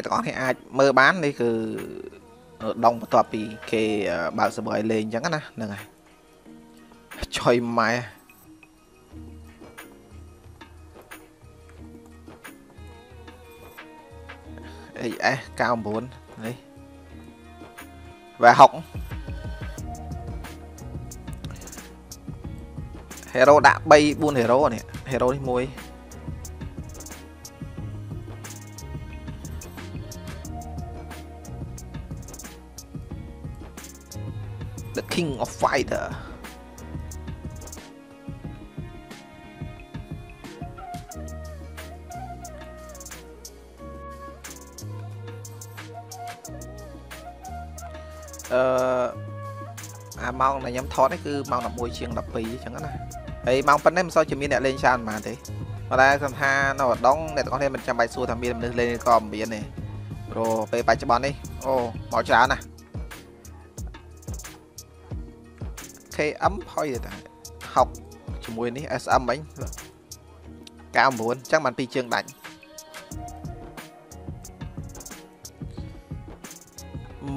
អ្នកទាំងអស់គ្នាអាចមើលបាននេះគឺដងបន្ទាប់ពីគេបើក server ឲ្យលេងអញ្ចឹងណាហ្នឹងហើយចុយម៉ែអីអេស99នេះវ៉ា6ហេរ៉ូដាក់3 4ហេរ៉ូនេះហេរ៉ូនេះ1 The King of Fighter អឺអាម៉ោងដែលខ្ញុំថតនេះគឺម៉ោង11ជាង12អញ្ចឹងណាហើយម៉ោងប៉ុណ្ណេះមិនសូវជាមានអ្នកលេងច្រើនប៉ុន្មានទេប៉ុន្តែគាត់ថានៅឧដុងអ្នកទាំងអស់គ្នាមិនចាំបាច់សួរថាមានមនុស្សលេងក៏មិនមានទេព្រោះពេលបច្ចុប្បន្ននេះអូមកច្រើនណាស់ KM ផុយទេតា60ជាមួយនេះ SM វិញ99អញ្ចឹងបានពីរជើងដាច់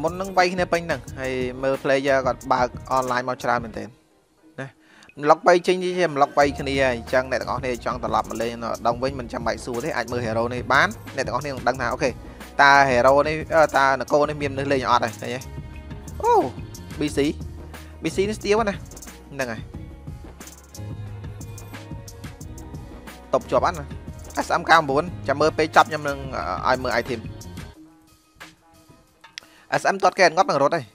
មុននឹងវាយគ្នាពេញហ្នឹងហើយមើល player គាត់បើក online មកច្រើនមែនទែនណាប្លុក3ចេញជាប្លុក3គ្នាហើយអញ្ចឹងអ្នកទាំងអស់គ្នាចង់ត្រឡប់មកលេងដងវិញមិនចាំបាច់សួរទេអាចមើល hero នេះបានអ្នកទាំងអស់គ្នានឹងដឹងថាអូខេតើ hero នេះតើនគរនេះមានមនុស្សលេងអត់ហើយឃើញទេអូ BC BC នេះស្ទៀវណាហ្នឹងហើយតបជាប់អត់ណា SM99 ចាំមើលពេលចាប់ខ្ញុំនឹងឲ្យមើល item SM តតគេងាប់នឹងរត់ហើយ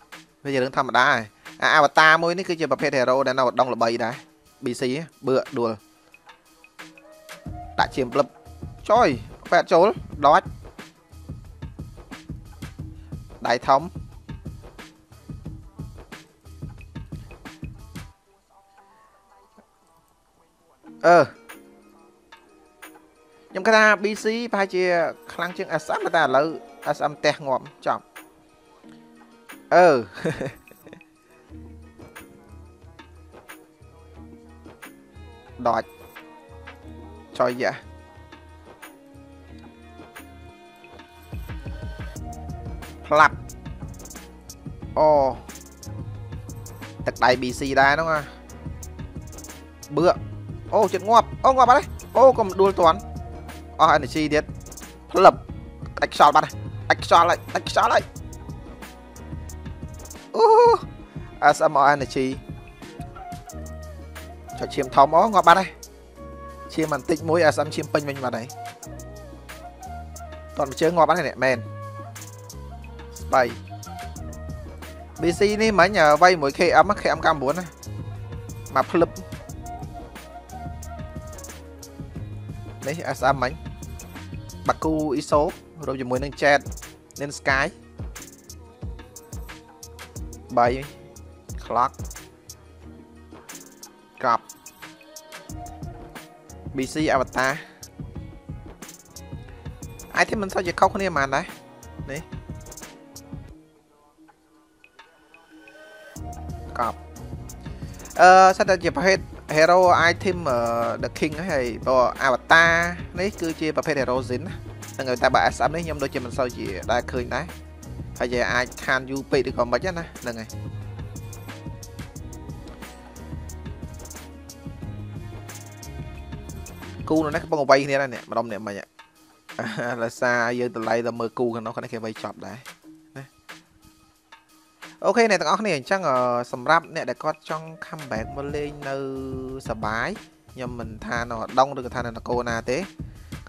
វាជារឿងធម្មតាហើយអាអវតារមួយនេះគឺជាប្រភេទ hero ដែលនៅដងល្បីដែរ BC បឿដួលដាក់ជាមផ្លឹបចុយបែតចូលដចដៃធំ អឺខ្ញុំគិតថា BC ប្រហែលជា ខ្លាំងជាង SM តែឥឡូវ SM ផ្ទះងាប់ចប់អឺដចចុយយ៉ាផ្លាប់អូទឹកដៃ BC ដែរហ្នឹងអាបឿ អូចិត្តងាប់អូងាប់បាត់ហើយអូកុំដួលតាន់អស់ energy ទៀតផ្លឹបដាច់ខ្យល់បាត់ហើយដាច់ខ្យល់ហើយដាច់ខ្យល់ហើយអូ SMR energy ចុចឈាមធំអូងាប់បាត់ហើយឈាមបន្តិចមួយ SM ឈាមពេញវិញបាត់ហើយតន់ជើងងាប់បាត់ហើយនេះមែនស្បៃ BC នេះមិញវាយមួយ KM KM 99ណាមកផ្លឹប នេះ SM មិញបាគូ ISO រួមជាមួយនឹង Jet និង Sky 3 clock កប់ BC avatar អាយទីមិនសូវជាខុសគ្នាប៉ុន្មានដែរនេះកប់អឺសិតតែជាប្រភេទ hero item the king ហើយបើ avatar នេះគឺជាប្រភេទ hero zin ហ្នឹងហើយតែបើ SM នេះខ្ញុំដូចជាមិនសូវជាដែរឃើញដែរហើយជាអាចខានយូរពេកឬក៏មិនណាហ្នឹងហើយគូនៅនេះកំពុងវាយគ្នាដែរនេះម្ដុំនេះមិញលាសាយើងតម្លៃទៅមើលគូខាងនោះគាត់គេវាយចប់ដែរណា អូខេអ្នកទាំងអស់គ្នាអញ្ចឹងសម្រាប់អ្នកដែលគាត់ចង់ comeback មកលេងនៅសបាយខ្ញុំមិនថានៅដងឬក៏ថានៅនគរណាទេ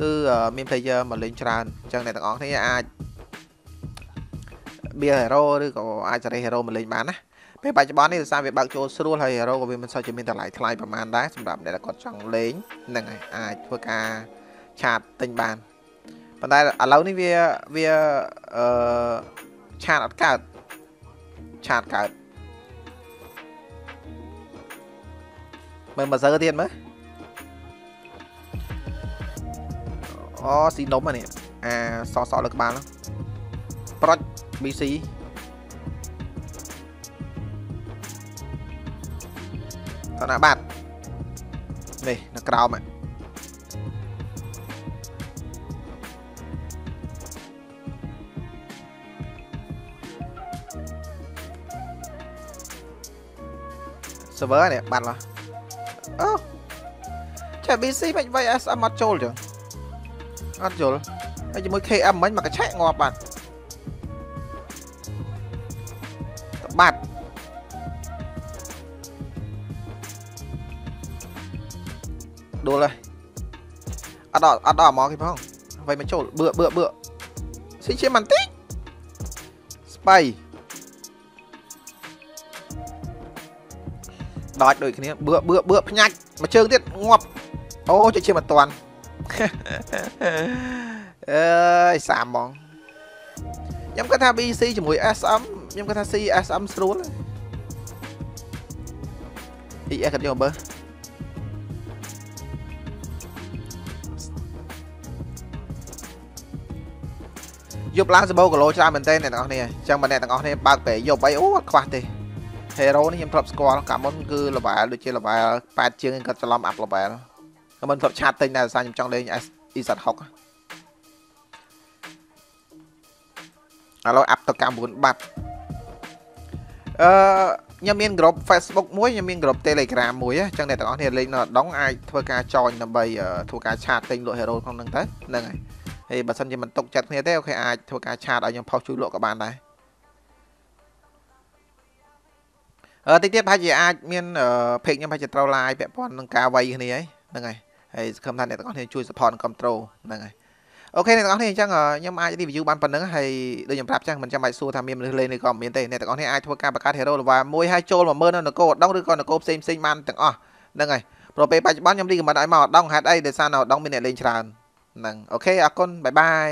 គឺមាន player មកលេងច្រើនអញ្ចឹងអ្នកទាំងអស់គ្នាអាច build hero ឬក៏អាចសេរី hero មកលេងបានណាពេលបច្ចុប្បន្ននេះដោយសារវាបើកចូលស្រួលហើយ hero ក៏វាមិនសូវជាមានតម្លៃថ្លៃប្រហែលដែរសម្រាប់អ្នកដែលគាត់ចង់លេងហ្នឹងហើយអាចធ្វើការឆាតទិញបានប៉ុន្តែឥឡូវនេះវាវាអឺឆាតអត់កើត ឆាតកើតមើលមកសើទៀតមើលអូស៊ីនំអានេះអាសសលើក្បាលហ្នឹងប្រុច BC ធនប័ត្រនេះនៅក្រោម server នេះបា ត់ឡោះអូចា BC មិនវាយ SM អត់ចូលចឹងអត់យល់ហើយជាមួយ KM មិញមកកឆែកងាប់បាត់បាត់ដួលហើយអត់ដល់អត់ដល់មក ដាច់ដូចគ្នាបឿបឿបឿផ្ញាច់មួយជើងទៀតងាប់អូជិះជាមិនតាន់អើយសាមហ្មងខ្ញុំគាត់ថា BC ជាមួយ SM ខ្ញុំគាត់ថា CSM ស្រួល ES គាត់យកបើយប់ឡើងសបោគីឡូច្រើនមែនទែនអ្នកទាំងអស់គ្នាអញ្ចឹងបើអ្នកទាំងអស់គ្នាបើកពេលយប់អីអូអត់ខ្វះទេ hero នេះខ្ញុំធ្លាប់ស្គាល់កាលមុនគឺ level ដូចជា level 8ជាងគាត់ច្រឡំ up level កាលមុនធ្លាប់ឆាតទិញតែសារខ្ញុំចង់លេង S E6 ឥឡូវ up ទៅ9បាត់អឺខ្ញុំមានក្រុម Facebook មួយខ្ញុំមានក្រុម Telegram មួយអញ្ចឹងអ្នកទាំងអស់គ្នាលេងនៅដងអាចធ្វើការ join ដើម្បីធ្វើការឆាតទិញលក់ hero ក្នុងហ្នឹងទៅហ្នឹងហើយហើយបើសិនជាមិនຕົកចិត្តគ្នាទេអូខេអាចធ្វើការឆាតឲ្យខ្ញុំផុសជួយលក់ក៏បានដែរ តិចទៀតប្រហែលជាអាចមានเพจខ្ញុំប្រហែលជាត្រូវ live ពាក់ព័ន្ធនឹងការវាយគ្នាហ្នឹងហើយហើយសង្ឃឹមថាអ្នកទាំងអស់គ្នាជួយ support control ហ្នឹងហើយអូខេអ្នកទាំងអស់គ្នាអញ្ចឹងខ្ញុំអាច review បានប៉ុណ្្នឹងហើយដូចខ្ញុំប្រាប់អញ្ចឹងមិនចាំបាច់សួរថាមានមនុស្សលេងឬក៏មិនមានទេអ្នកទាំងអស់គ្នាអាចធ្វើការបង្កើត hero level 1ហើយចូល10000នៅនគរឧដុង្គឬក៏នគរផ្សេងផ្សេងបានទាំងអស់ហ្នឹងហើយព្រោះពេលបច្ចុប្បន្នខ្ញុំ recommend ឲ្យមកឧដុង្គហេតុអីដោយសារនៅឧដុង្គមានអ្នកលេងច្រើនហ្នឹងអូខេអរគុណបាយបាយ